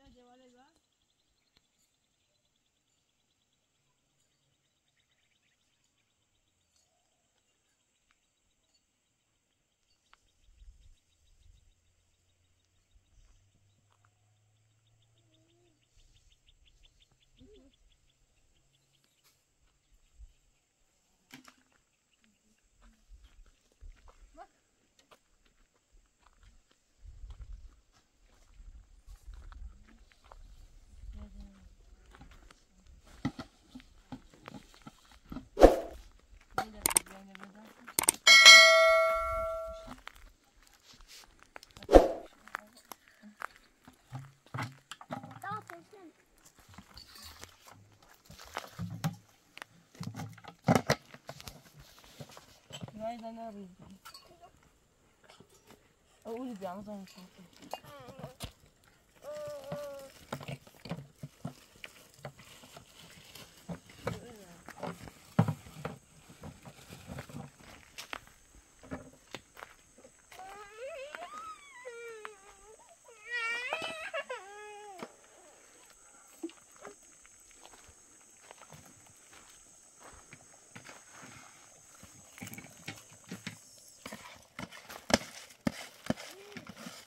Ya, llévale ya. 我在那里，我屋里边上。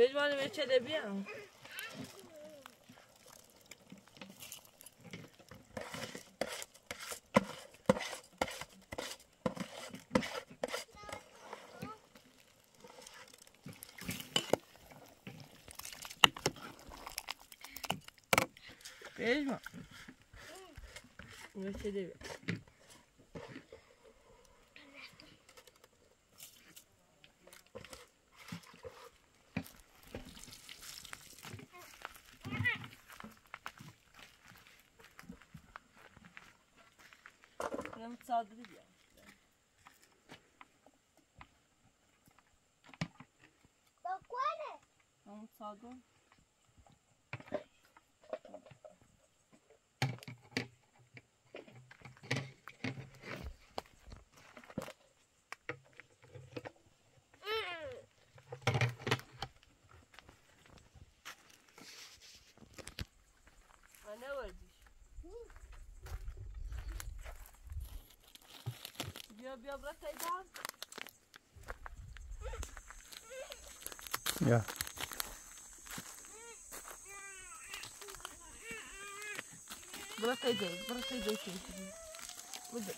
Vediamo dove c'è del bianco. Vediamo. Dove. Yeah. Бросай, бросай, бросай. Вот так.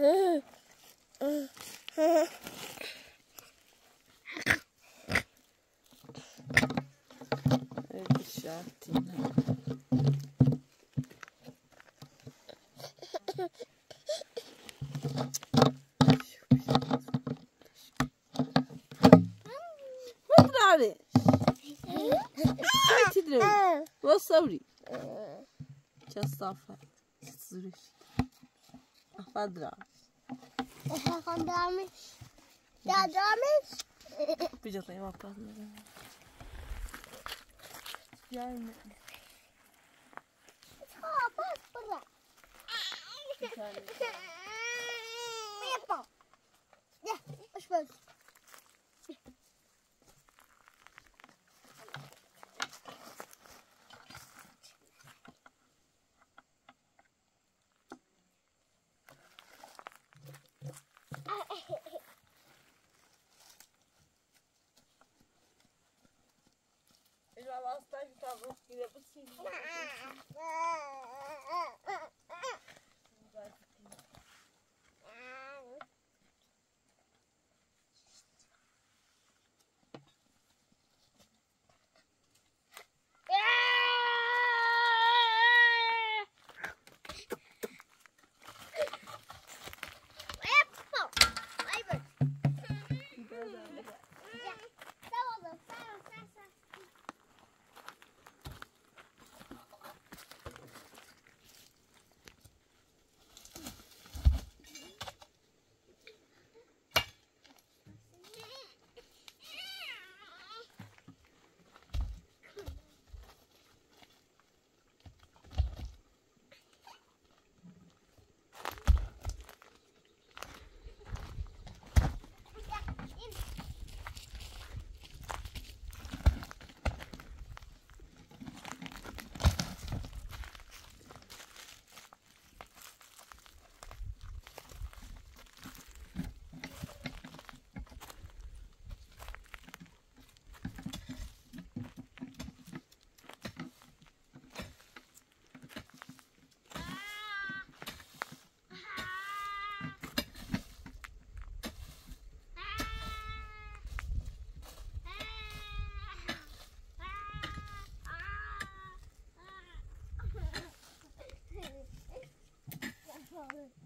Vedi sciattina. Guardare! Senti, Lo so lì. C'è sta a fare. Afadra. Afadra. Yadramış. Bir cadayı vapazmıyor. Gelme. Aa bak bura. Bir tane. Ne yapalım? Gel. Hoş bulduk. Tidak. color.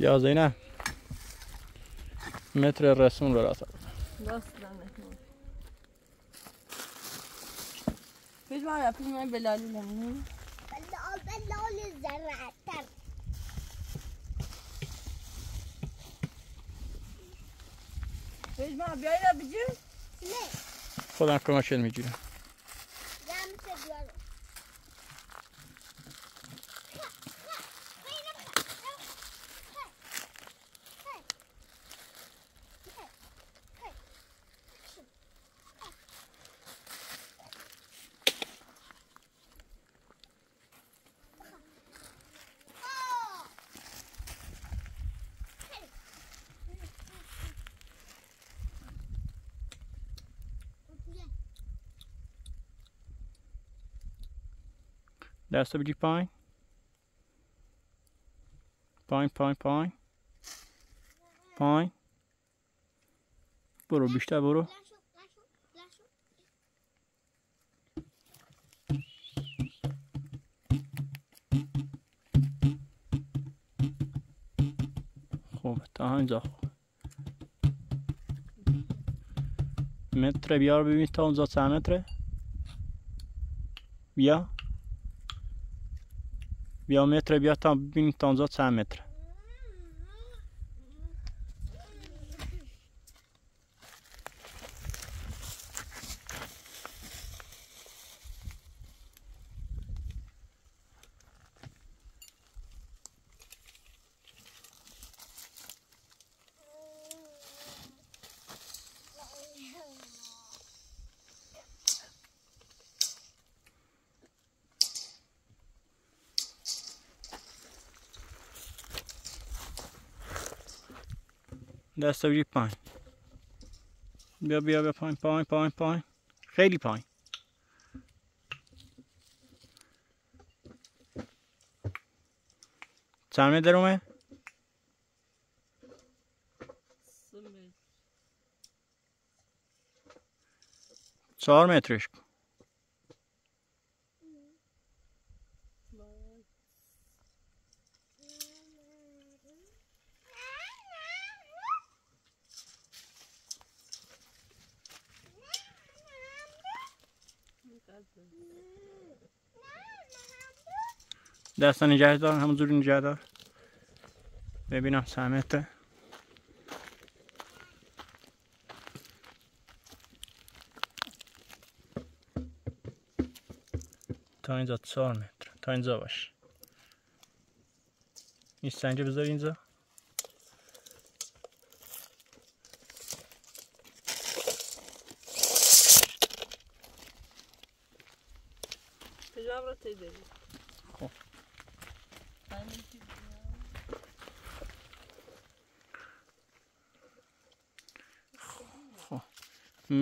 11 متر رسون براسا بجمع رفتیم من بلالی لمنی بلالی زرعتر بجمع بیایی را بجیم؟ نه خودم کماشل می‌گیرم. بگیر پایین پایین پایین پایین پایین برو بیشتر برو خوب تا اینجا. خوب متر بیار ببین تا اونجا چند متره؟ بیا. Biometriya biota 1000.5 cm. دست بگیر پایین. بیا بیا بیا پایین پایین پایین پایین. خیلی پایین. چند متر اومه؟ چهار مترش کن دست نگه دار همونجوری نگه دار ببینم متره تا اینجا چهار متر. تا اینجا باش. این سنگ بذار اینجا.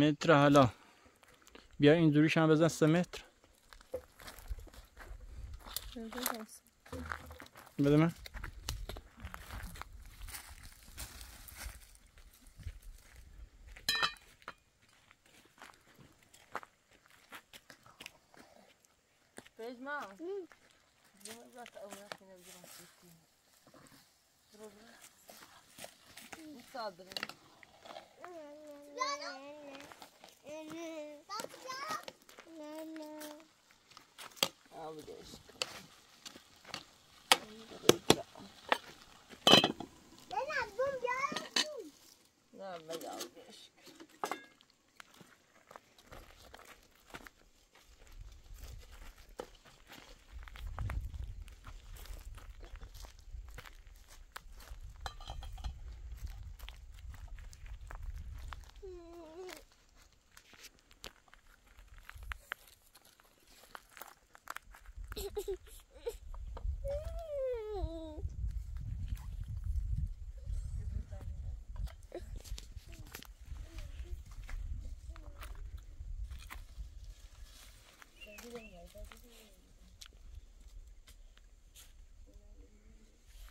متر حالا بیا اینجوریش هم بزن سه متر. بده من Bejma. Anne. Bakacağım. Anne. Al bir de Ben aldım, ben aldım. Ben aldım.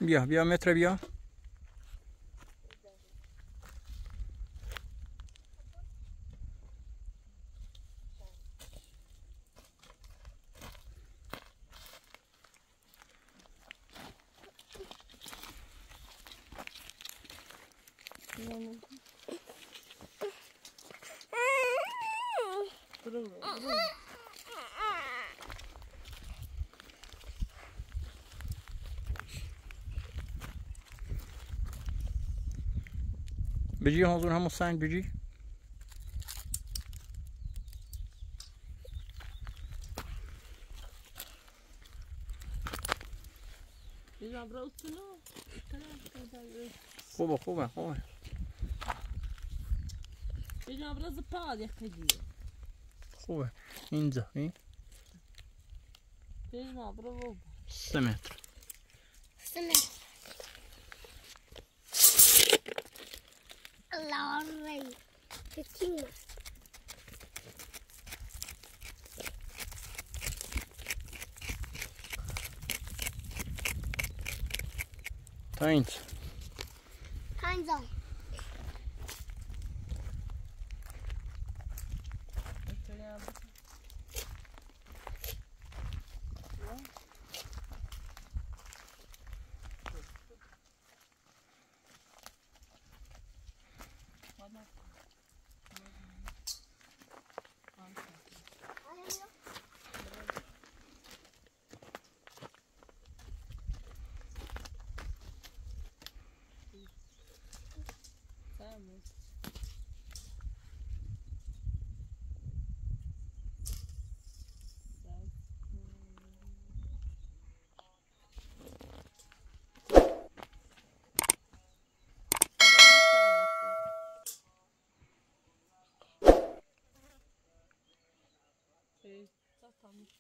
بیا بیا متر بیا سنگ بجی Biz abra utunu. خوبه خوبه خوبه Biz abra zıpal yakacıyor. خوبه اینجا این Biz abra bu. سه متر Glory. The king. Thanks. Ai, meu Deus. Totalmente.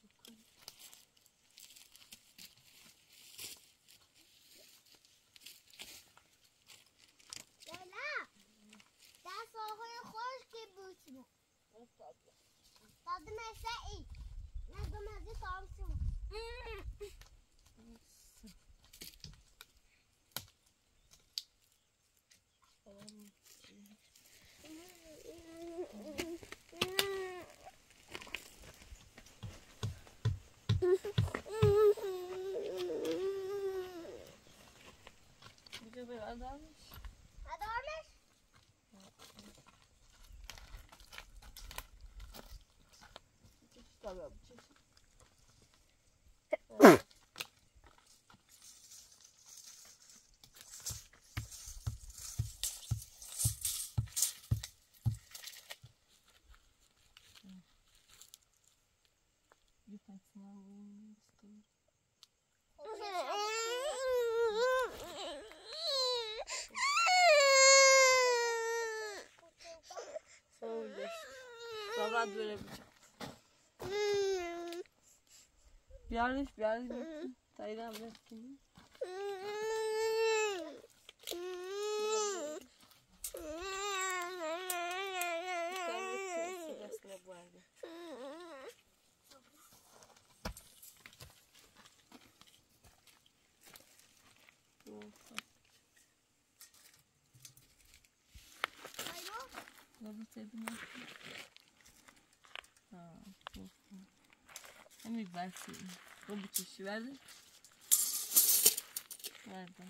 Kadarmış. Kadarmış. Çek tabii abi çek. böyle yapacağım. Bir yanlış bir şey. yanlış. Tayran biraz kendini. Olur dedim. Fammi bassi. Come ci si vede? Guarda.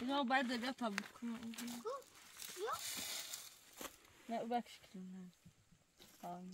Bunu ben de bir tabuk. Yok. Ne bak şeklinden. Tamam.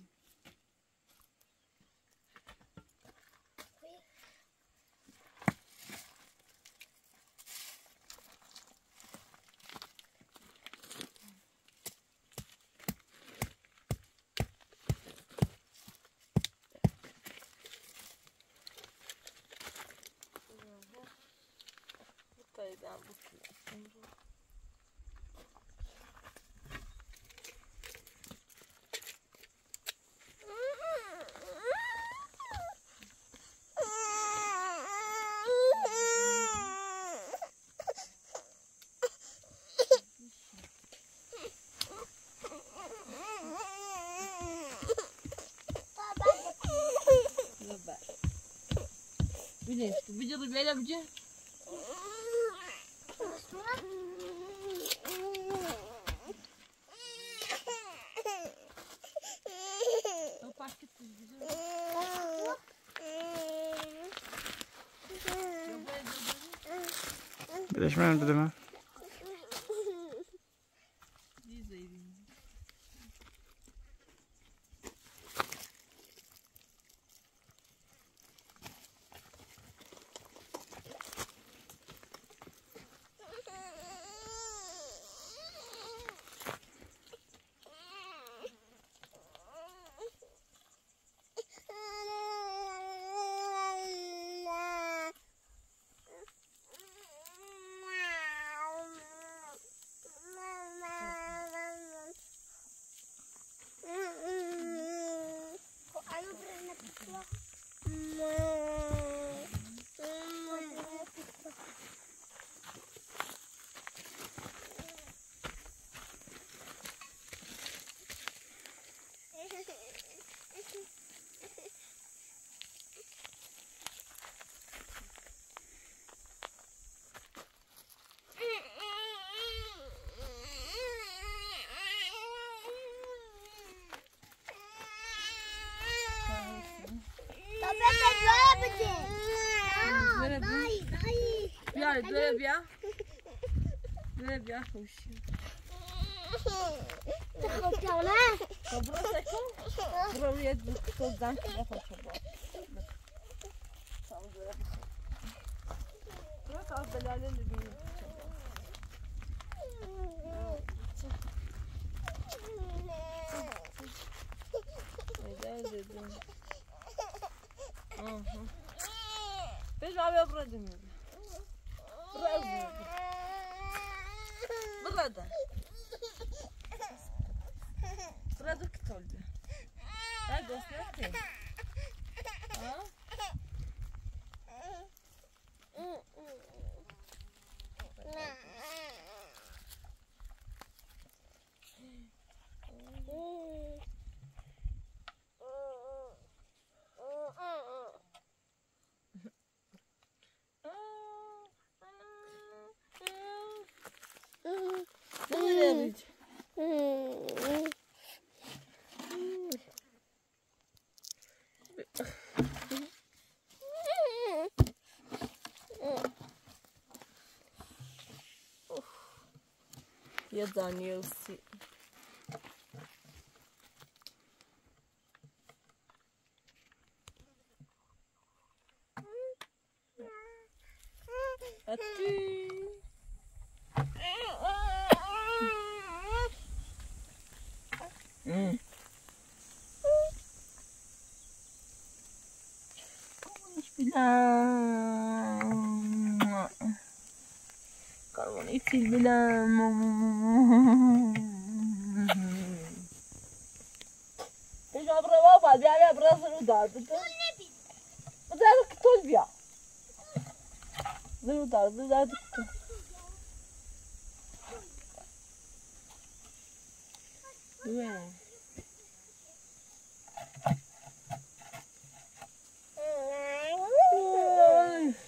dur böyle bir Birleşme nerede değil mi? Daj, glebia. Glebia, puść. To chopione? To broseką? Bro jedno, to dam ci na potrzebę. Bırak az belaleli bir Neden dedim? Aha. Biz abi yapmadım razı. Burada. Burada kıt oldu. Bak gösterdi. Ha? here's our new vocês me dão. Deja aproba, ba, abia, abia O să nu dar. Îți arăt că tot via. Nu dar, nu dar. Nu e.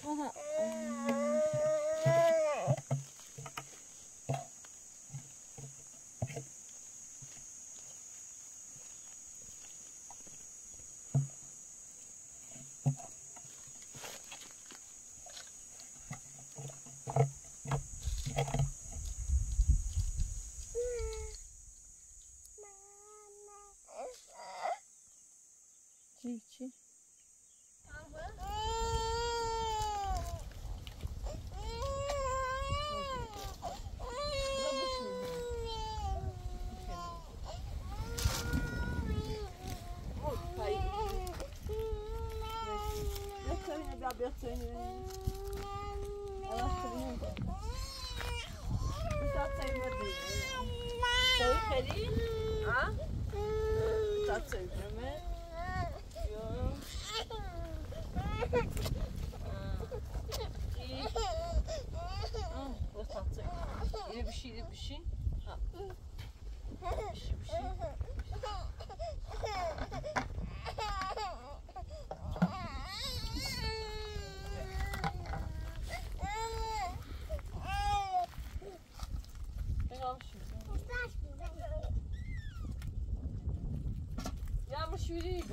Uh-huh.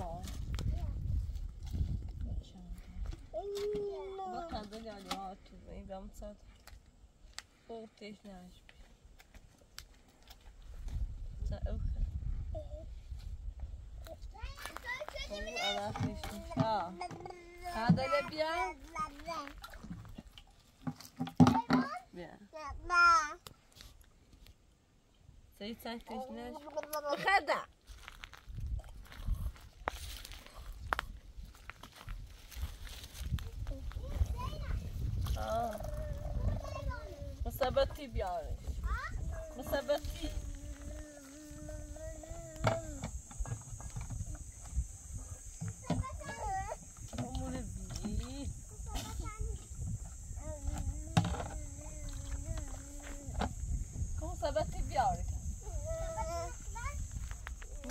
long. Bocado de alhoto, vem dar um salto. Voltei na aspe. على فيش ان شاء الله هذا الابيض سيد ساكتش ناش خدع Ah. Mas é bati, Biares. Mas é bati.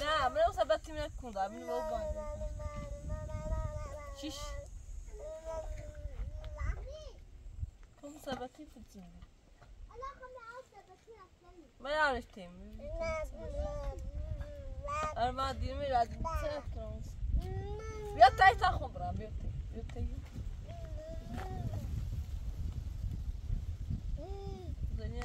Não, mas não sabe a minha cunda, a minha boba. Xixi. چیش Como sabati futsal. ما يعرفتين أنا ما أدري مين بعد سنة كرونس بيوتي تا خضرة بيوتي بيوتي دنيا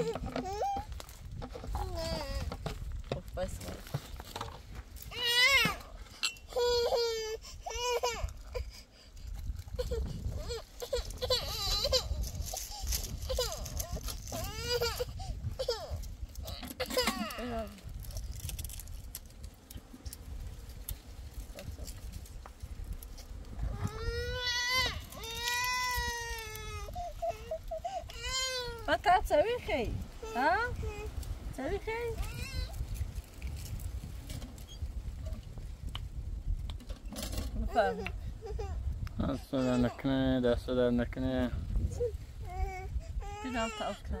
Hey, hey, hey. خير ها؟ فاهم دست در نکنه دست در نکنه. بدم تا أفكار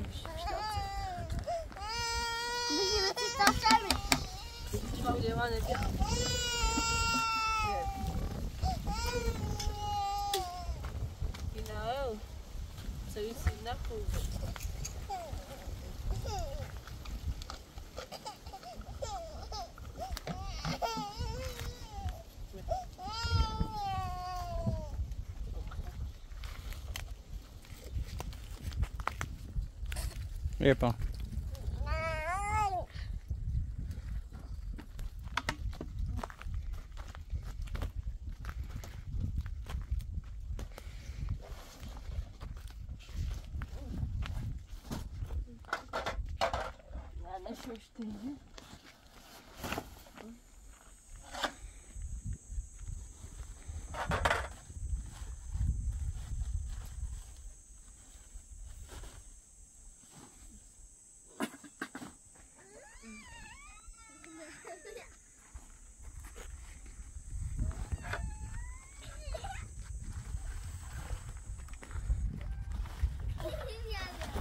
不行，别动！不行，别动！别动！Epa. Yeah, yeah.